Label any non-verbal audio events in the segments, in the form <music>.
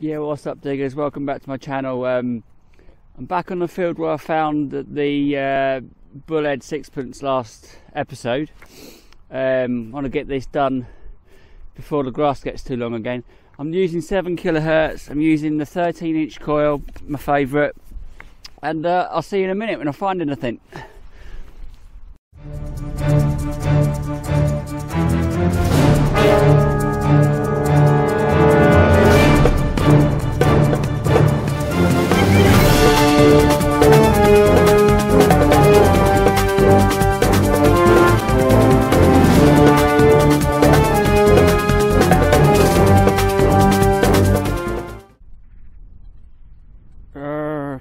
Yeah, what's up, diggers? Welcome back to my channel. Um, I'm back on the field where I found the uh, bullhead sixpence last episode. Um, I want to get this done before the grass gets too long again. I'm using 7 kilohertz. I'm using the 13 inch coil, my favourite. And uh, I'll see you in a minute when I find anything.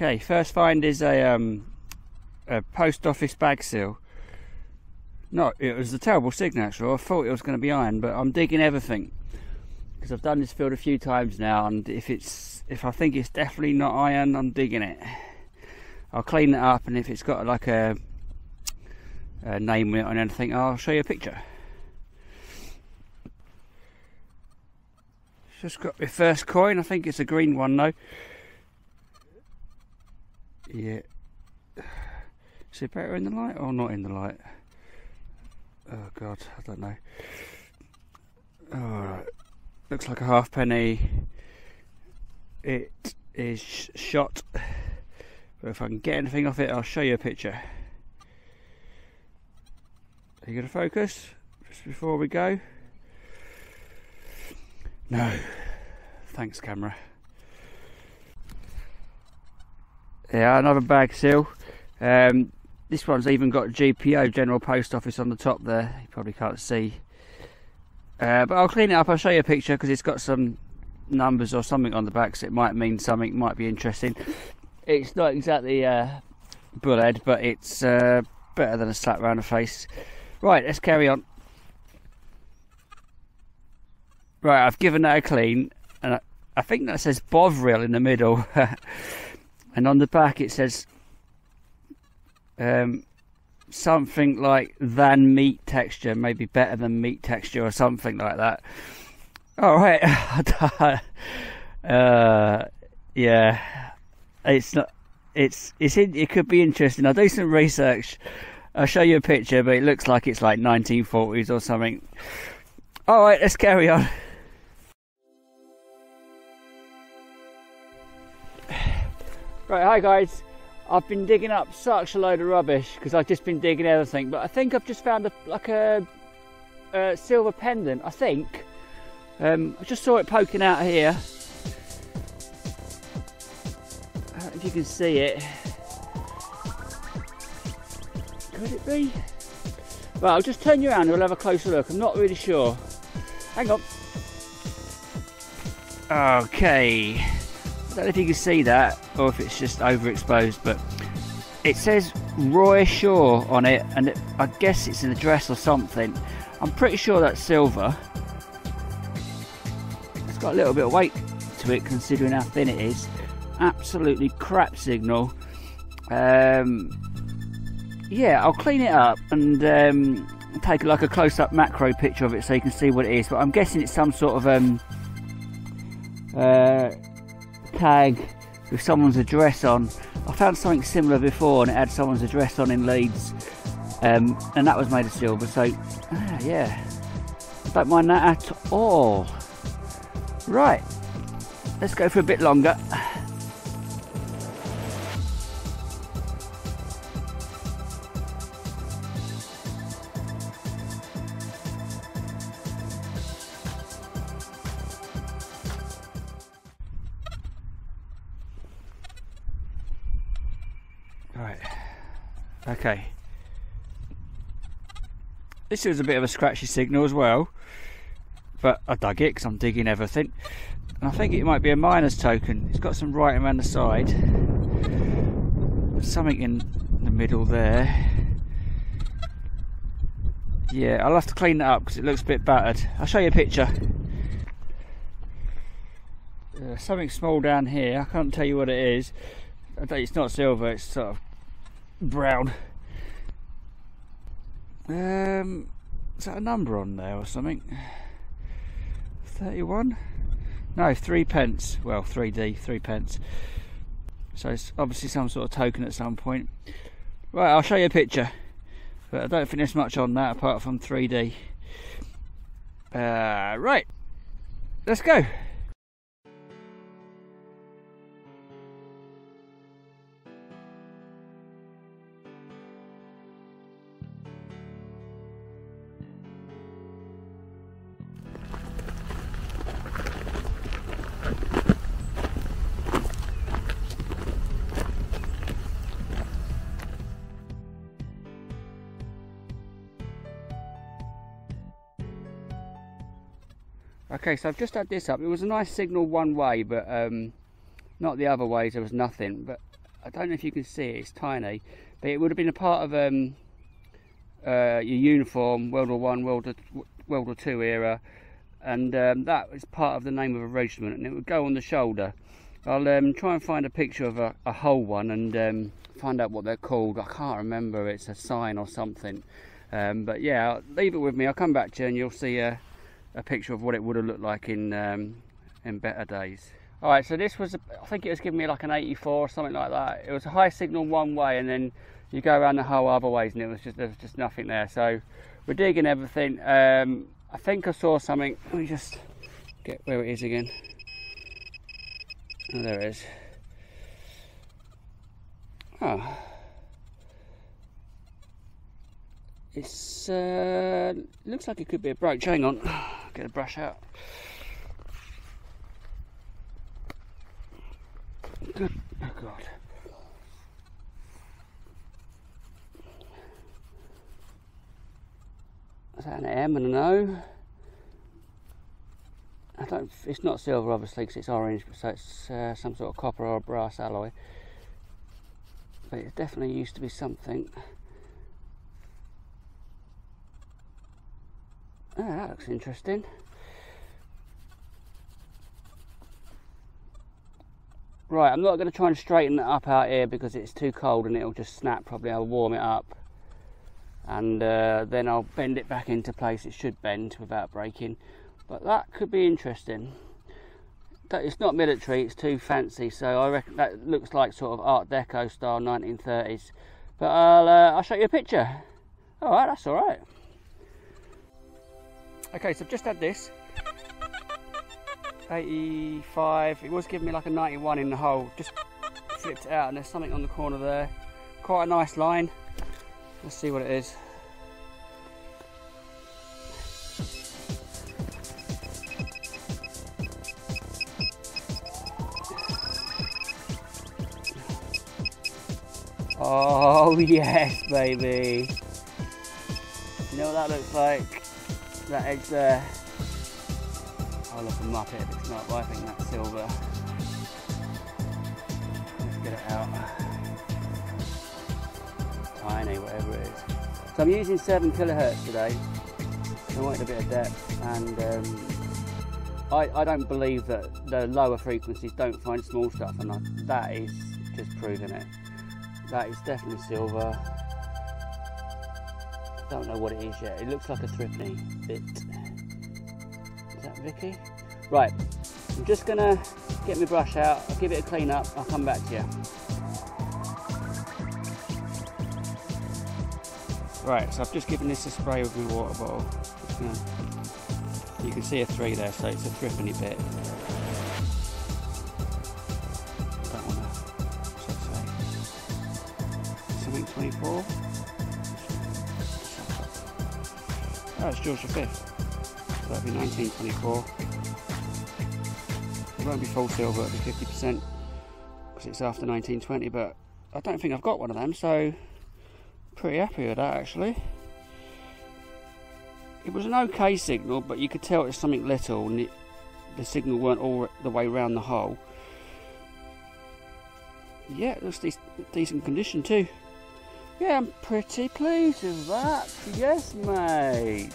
Okay, first find is a, um, a post office bag seal. No, it was a terrible signature. I thought it was going to be iron, but I'm digging everything because I've done this field a few times now, and if it's if I think it's definitely not iron, I'm digging it. I'll clean it up, and if it's got like a, a name on it anything, I'll show you a picture. Just got my first coin. I think it's a green one though. Yeah. Is it better in the light or not in the light? Oh god, I don't know. Alright. Looks like a halfpenny. It is shot. But if I can get anything off it, I'll show you a picture. Are you going to focus just before we go? No. Thanks, camera. Yeah, another bag seal. Um, this one's even got GPO, General Post Office, on the top there. You probably can't see. Uh, but I'll clean it up. I'll show you a picture because it's got some numbers or something on the back, so it might mean something, might be interesting. It's not exactly uh, bullhead, but it's uh, better than a slap round the face. Right, let's carry on. Right, I've given that a clean, and I, I think that says Bovril in the middle. <laughs> and on the back it says um, something like than meat texture, maybe better than meat texture or something like that. All right, <laughs> uh, yeah, it's not. It's it's in, it could be interesting. I'll do some research. I'll show you a picture, but it looks like it's like 1940s or something. All right, let's carry on. Right, hi guys. I've been digging up such a load of rubbish because I've just been digging everything, but I think I've just found a, like a, a silver pendant. I think um, I just saw it poking out here. I don't know if you can see it. Could it be? Well, I'll just turn you around and we'll have a closer look. I'm not really sure. Hang on. Okay. I don't know if you can see that or if it's just overexposed, but it says Roy Shaw on it, and it, I guess it's an address or something. I'm pretty sure that's silver. It's got a little bit of weight to it considering how thin it is. Absolutely crap signal. Um, yeah, I'll clean it up and um, take like a close-up macro picture of it so you can see what it is. But I'm guessing it's some sort of um, uh, tag with someone's address on. I found something similar before and it had someone's address on in Leeds. Um, and that was made of silver so ah, yeah. Don't mind that at all. Right let's go for a bit longer Okay. This was a bit of a scratchy signal as well, but I dug it because I'm digging everything. And I think it might be a miner's token. It's got some writing around the side. Something in the middle there. Yeah, I'll have to clean that up because it looks a bit battered. I'll show you a picture. Uh, something small down here. I can't tell you what it is. It's not silver. It's sort of brown. Um, is that a number on there or something? 31? No, three pence. Well, 3D, three pence. So it's obviously some sort of token at some point. Right, I'll show you a picture. But I don't think there's much on that apart from 3D. Uh, right, let's go. Okay, so I've just had this up. It was a nice signal one way, but um, not the other ways. There was nothing. But I don't know if you can see it. It's tiny, but it would have been a part of um, uh, your uniform, World War One, World War World War Two era, and um, that was part of the name of a regiment, and it would go on the shoulder. I'll um, try and find a picture of a, a whole one and um, find out what they're called. I can't remember. It's a sign or something. Um, but yeah, leave it with me. I'll come back to you and you'll see. Uh, a picture of what it would have looked like in um, in better days. All right, so this was, I think it was giving me like an 84 or something like that. It was a high signal one way and then you go around the whole other ways and it was just, there was just nothing there. So we're digging everything. Um, I think I saw something, let me just get where it is again. Oh, there it is. Oh. It's, uh, looks like it could be a brooch, hang on get a brush out. Good, oh God. Is that an M and an O? I don't. It's not silver, obviously, because it's orange, so it's uh, some sort of copper or brass alloy. But it definitely used to be something. Oh, that looks interesting. Right, I'm not going to try and straighten it up out here because it's too cold and it'll just snap probably. I'll warm it up and uh, then I'll bend it back into place. It should bend without breaking. But that could be interesting. It's not military, it's too fancy. So I reckon that looks like sort of Art Deco style 1930s. But I'll, uh, I'll show you a picture. Alright, that's alright. Okay, so I've just had this. 85, it was giving me like a 91 in the hole. Just flipped it out and there's something on the corner there. Quite a nice line. Let's see what it is. Oh <laughs> yes, baby. You know what that looks like? That edge there. I'll look them up if it's not, but I think that's silver. Let's get it out. Tiny, whatever it is. So I'm using 7 kilohertz today. I wanted a bit of depth and um, I, I, don't believe that the lower frequencies don't find small stuff and I, that is just proving it. That is definitely silver. I don't know what it is yet. It looks like a threepenny bit. Is that Vicky? Right, I'm just gonna get my brush out. I'll give it a clean up. I'll come back to you. Right, so I've just given this a spray with my water bottle. You can see a three there, so it's a threepenny bit. Want to, something 24. Oh, it's George V. So that'll be 1924. It won't be full silver, it'll be 50% because it's after 1920, but I don't think I've got one of them, so pretty happy with that actually. It was an okay signal, but you could tell it's something little, and it, the signal weren't all the way around the hole. Yeah, it looks decent condition too. Yeah, I'm pretty pleased with that. Yes, mate.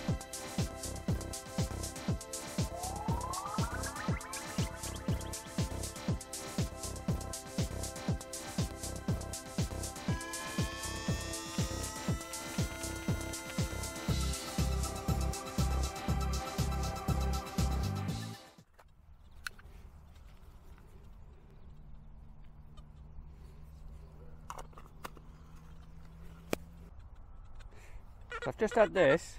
So I've just had this.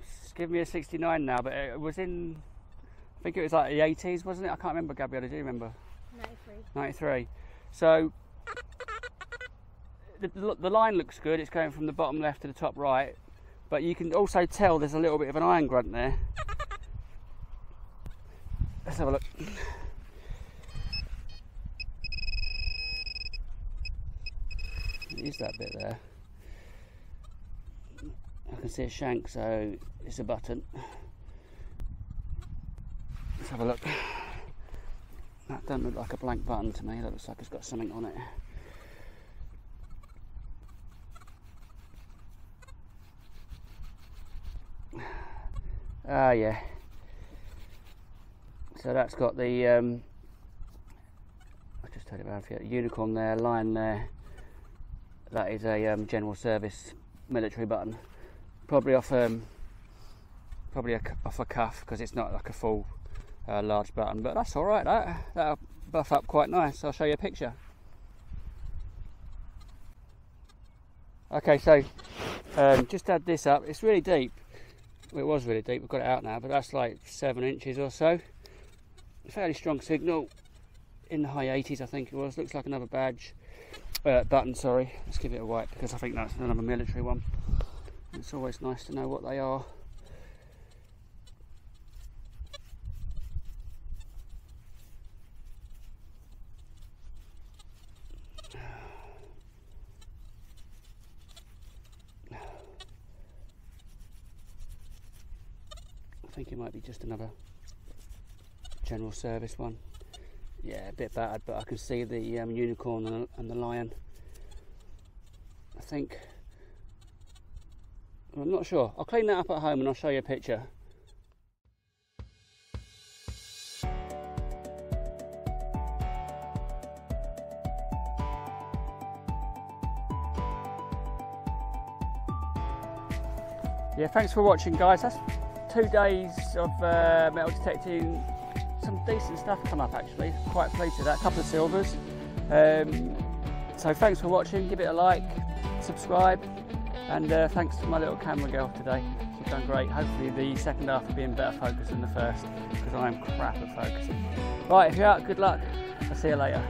It's given me a 69 now, but it was in, I think it was like the 80s, wasn't it? I can't remember, Gabriella, do you remember? 93. 93. So the, the line looks good, it's going from the bottom left to the top right, but you can also tell there's a little bit of an iron grunt there. Let's have a look. Use that bit there. Can see a shank, so it's a button. Let's have a look. That doesn't look like a blank button to me. That looks like it's got something on it. Ah, yeah. So that's got the, um, I just you about it, unicorn there, line there. That is a um, general service military button. Probably off, um, probably a, off a cuff because it's not like a full uh, large button, but that's all right. That that'll buff up quite nice. I'll show you a picture. Okay, so um, just add this up. It's really deep. It was really deep. We've got it out now, but that's like seven inches or so. Fairly strong signal in the high 80s, I think it was. Looks like another badge uh, button. Sorry, let's give it a wipe because I think that's another military one. It's always nice to know what they are. I think it might be just another general service one. Yeah, a bit battered, but I can see the um, unicorn and, and, the lion. I think. I'm not sure. I'll clean that up at home and I'll show you a picture. Yeah, thanks for watching guys. That's two days of uh, metal detecting, some decent stuff come up actually. Quite pleased with that. A couple of silvers. Um, so thanks for watching. Give it a like, subscribe, and uh, thanks to my little camera girl today. She's done great. Hopefully the second half will be in better focus than the first because I am crap at focusing. Right, if you're out, good luck. I'll see you later.